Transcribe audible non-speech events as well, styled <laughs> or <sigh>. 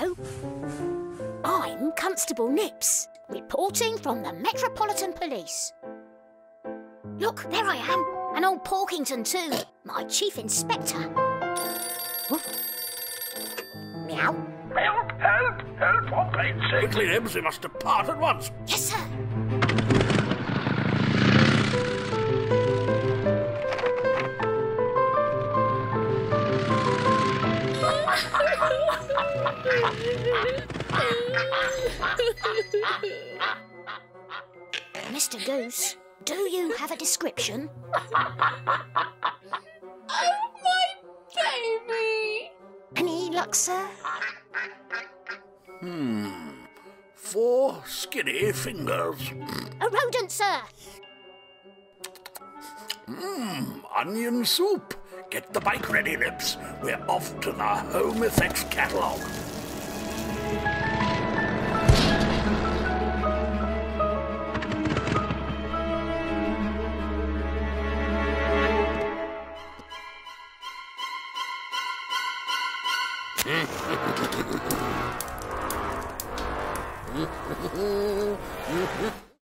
Hello. I'm Constable Nips, reporting from the Metropolitan Police. Look, there I am, and old Porkington too, my chief inspector. Huh? Meow. Help, help, help, for God's sake. Quickly, Nips, we must depart at once. Yes, sir. <laughs> Mr. Goose, do you have a description? Oh, my baby! Any luck, sir? Hmm. Four skinny fingers. A rodent, sir. Mmm, onion soup. Get the bike ready, Lips. We're off to the Home Effects catalogue. <laughs>